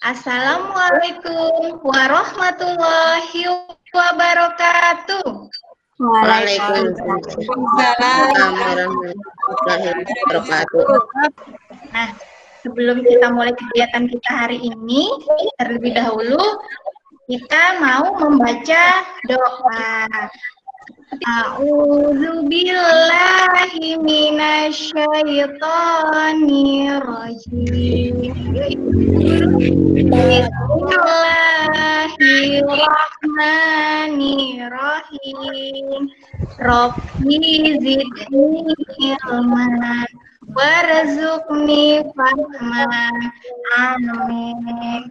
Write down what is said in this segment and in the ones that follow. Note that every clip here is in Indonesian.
Assalamualaikum warahmatullahi wabarakatuh. Waalaikumsalam warahmatullahi wabarakatuh. Nah, sebelum kita mulai kegiatan kita hari ini, terlebih dahulu kita mau membaca doa. A'udzu billahi minasyaitonir rajim. Bismillahirrahmanirrahim. Rabbi zidni ilman warzuqni fahman. Amin.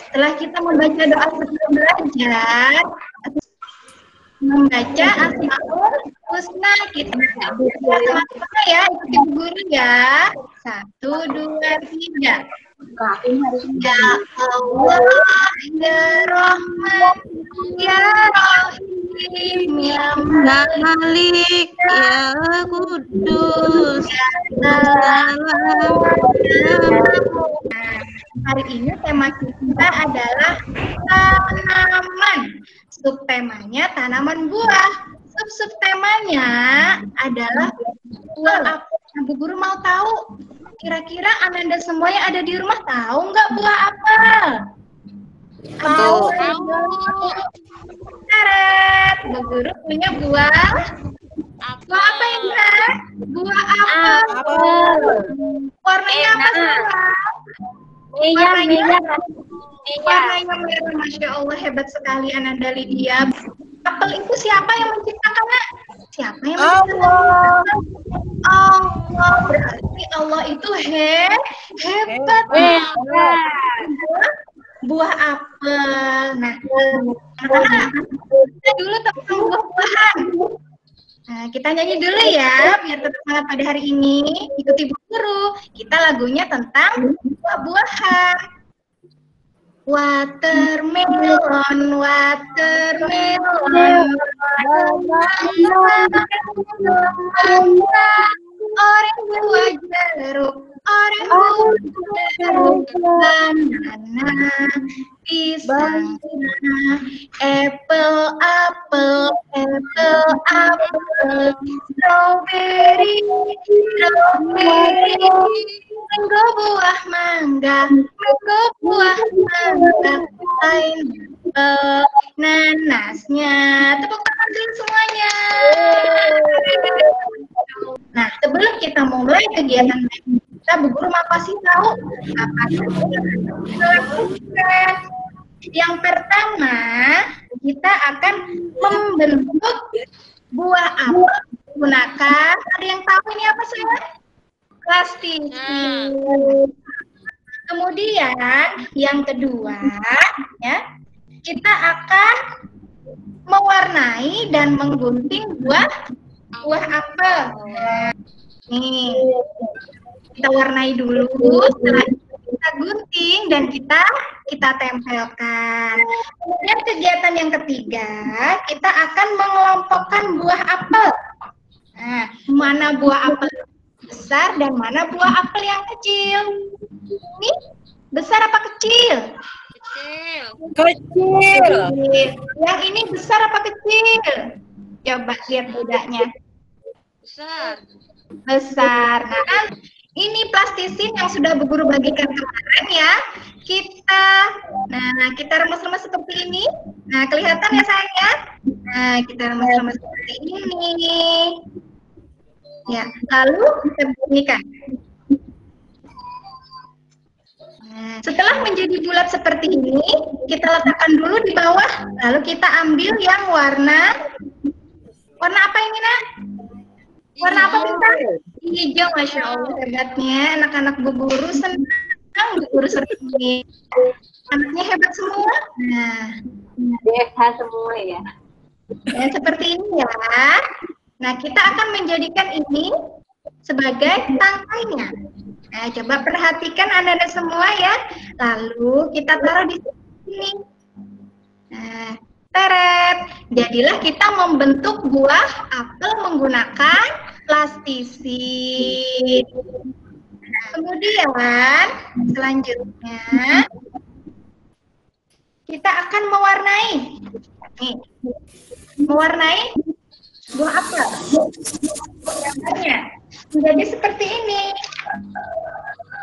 Setelah kita membaca doa sebelum belajar, membaca Asmaul Husna. Kita sama-sama ya ikuti guru ya. Satu dua tiga. Ya Allah ya Rahman ya Rahim ya Malik ya Kudus ya Salam ya Hari ini tema kita adalah tanaman subtemanya tanaman buah. Sub-sub temanya adalah buah apa? Nah, Bu Guru mau tahu, kira-kira Ananda semuanya ada di rumah tahu nggak buah apa? Tahu. Karet, Bu Guru punya buah. Buah apa ya, Indra? Buah apa? Warnanya apa sih? Iya, Iya. Warnanya merah, Masya Allah, hebat sekali Ananda Lydia. Apel itu siapa yang menciptakannya? Siapa yang menciptakan? Allah. Berarti Allah itu he, hebat. Buah, buah apel. Nah, kita dulu tentang buah-buahan. Nah, kita nyanyi dulu ya, biar tetap semangat pada hari ini. Ikuti Bu Guru. Kita lagunya tentang buah-buahan. Watermelon, watermelon, orange buah jeruk, orange buah jeruk, banana, pisang, apple, apple, apple, apple, strawberry, strawberry, mango buah mangga, mango buah mangga, pineapple, nanasnya. Tepuk tangan dulu semuanya. Kita mulai kegiatan kita, Bu Guru mau kasih tahu. Apa saja yang pertama, kita akan membentuk buah apel menggunakan, ada yang tahu ini apa saya? Plastisi. Kemudian yang kedua, ya, kita akan mewarnai dan menggunting buah buah apel. Nah, nih, kita warnai dulu, setelah itu kita gunting dan kita kita tempelkan. Kemudian kegiatan yang ketiga, kita akan mengelompokkan buah apel. Nah, mana buah apel besar dan mana buah apel yang kecil? Ini besar apa kecil? Kecil. Yang ini besar apa kecil? Coba lihat bedanya. Besar. Besar. Nah, ini plastisin yang sudah Bu Guru bagikan kemarin ya. Kita, nah kita remas-remas seperti ini. Nah, kelihatan ya sayangnya? Nah, kita remas-remas seperti ini. Ya, lalu kita bunyikan. Nah, setelah menjadi bulat seperti ini, kita letakkan dulu di bawah, lalu kita ambil yang warna warna apa ini, Nak? Warna apa bintang? Hijau, Masya Allah, hebatnya. Anak-anak Bu Guru senang Bu Guru seperti ini. Anaknya hebat semua. Nah, BFH semua ya. dan seperti ini ya. Nah, kita akan menjadikan ini sebagai tangkainya. Nah, coba perhatikan Anda semua ya. Lalu kita taruh di sini. Nah, teret. Jadilah kita membentuk buah apel menggunakan plastisin. Kemudian selanjutnya kita akan mewarnai. Nih, mewarnai buah apel. Gambarnya menjadi seperti ini.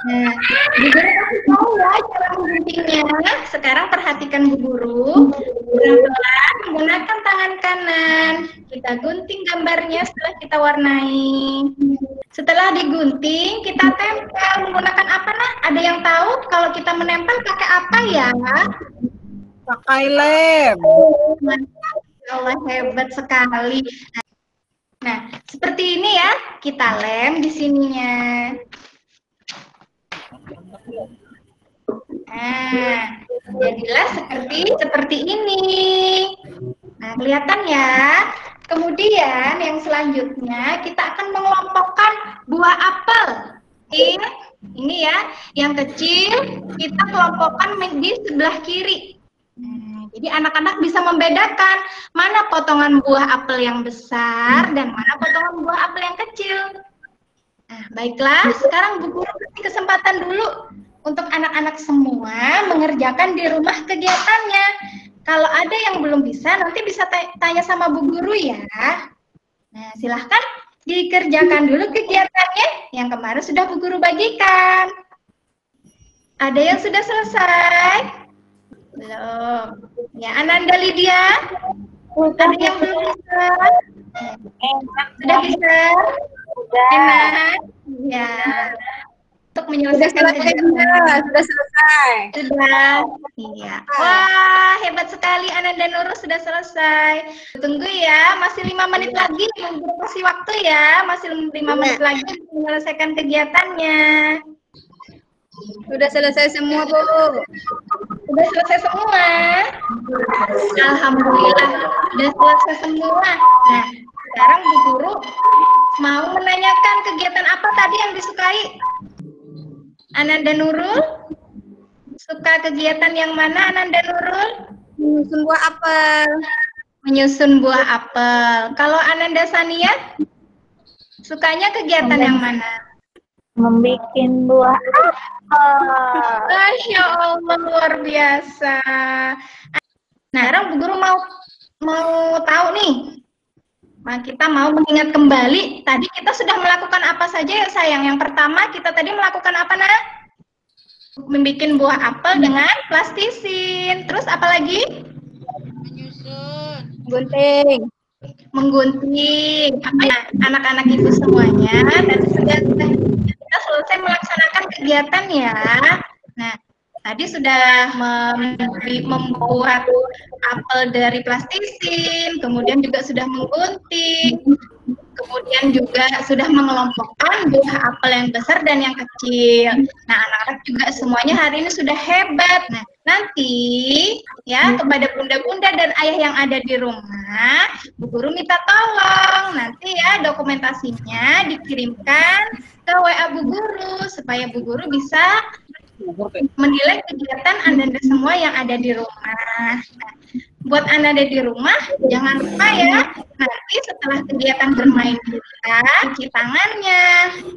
Nah, Bu Guru kasih tahu ya cara mengguntingnya. Sekarang perhatikan Bu Guru. Pelan-pelan menggunakan tangan kanan. Kita gunting gambarnya setelah kita warnai. Setelah digunting, kita tempel menggunakan apa nah? Ada yang tahu kalau kita menempel pakai apa ya? Pakai lem. Allah hebat sekali. Nah, seperti ini ya, kita lem di sininya. Nah, jadilah seperti seperti ini. Nah, kelihatan ya. Kemudian yang selanjutnya kita akan mengelompokkan buah apel. Ini, ini ya, yang kecil kita kelompokkan di sebelah kiri. Nah, jadi anak-anak bisa membedakan mana potongan buah apel yang besar dan mana potongan buah apel yang kecil. Nah, baiklah, sekarang Bu Guru kasih kesempatan dulu untuk anak-anak semua mengerjakan di rumah kegiatannya. Kalau ada yang belum bisa, nanti bisa tanya sama Bu Guru ya. Nah, silahkan dikerjakan dulu kegiatannya yang kemarin sudah Bu Guru bagikan. Ada yang sudah selesai? Belum. Ya, Ananda Lydia? Ada yang belum bisa? Sudah bisa? Enak? Ya. Untuk menyelesaikan kegiatan. Sudah selesai. Sudah. Iya. Wah, hebat sekali Ananda Nurul sudah selesai. Tunggu ya, masih lima menit lagi. Guru kasih waktu ya, masih lima menit lagi untuk menyelesaikan kegiatannya. Sudah selesai semua, Bu. Sudah selesai semua. Alhamdulillah, sudah selesai semua. Nah, sekarang Bu Guru mau menanyakan kegiatan apa tadi yang disukai? Ananda Nurul? Suka kegiatan yang mana Ananda Nurul? Menyusun buah apel. Menyusun buah apel. Kalau Ananda Sania? Sukanya kegiatan yang mana? Membikin buah apel. Masya Allah luar biasa. Nah, sekarang Bu Guru mau mau tahu nih. Nah, kita mau mengingat kembali. Tadi kita sudah melakukan apa saja ya sayang? Yang pertama kita tadi melakukan apa nak? Membikin buah apel dengan plastisin. Terus apa lagi? Gunting. Menggunting. Apa ya? Anak-anak ibu semuanya. Tadi sudah kita selesai melaksanakan kegiatan ya. Nah, tadi sudah mem membuat apel dari plastisin, kemudian juga sudah menggunting, kemudian juga sudah mengelompokkan buah apel yang besar dan yang kecil. Nah, anak-anak juga semuanya hari ini sudah hebat. Nah, nanti ya kepada bunda-bunda dan ayah yang ada di rumah, Bu Guru minta tolong nanti ya dokumentasinya dikirimkan ke WA Bu Guru supaya Bu Guru bisa menilai kegiatan Anda semua yang ada di rumah. Nah, buat Anda ada di rumah, jangan lupa ya, nanti setelah kegiatan bermain kita, cuci tangannya,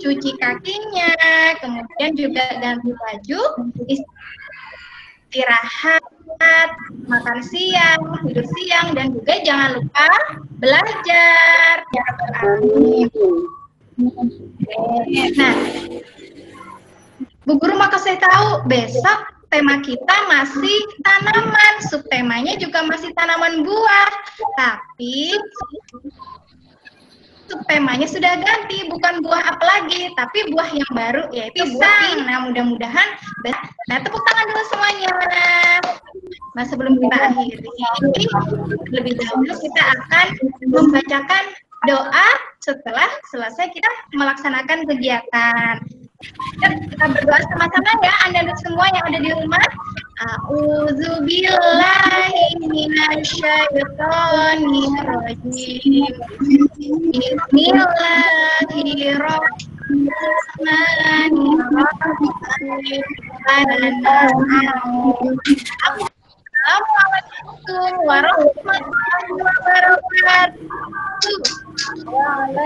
cuci kakinya, kemudian juga ganti baju, istirahat, makan siang, tidur siang, dan juga jangan lupa belajar. Ya, Nah, Bu Guru mau kasih tahu besok tema kita masih tanaman, subtemanya juga masih tanaman buah. Tapi subtemanya sudah ganti, bukan buah apa lagi, tapi buah yang baru yaitu pisang. Nah, mudah-mudahan nah tepuk tangan dulu semuanya. Nah, sebelum kita akhiri, lebih dahulu kita akan membacakan doa setelah selesai kita melaksanakan kegiatan. Kita berdoa sama-sama ya, Anda semua yang ada di rumah. A'udzubillahi minasyaitonirrajim. Bismillahirrahmanirrahim. Assalamualaikum warahmatullahi wabarakatuh. Semuanya.